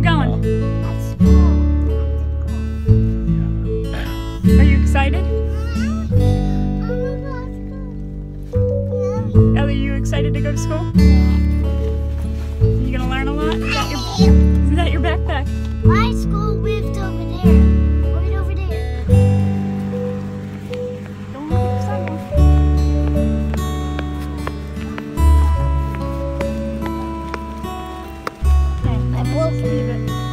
you going? Are you excited? Ellie, you excited to go to school? We'll keep it.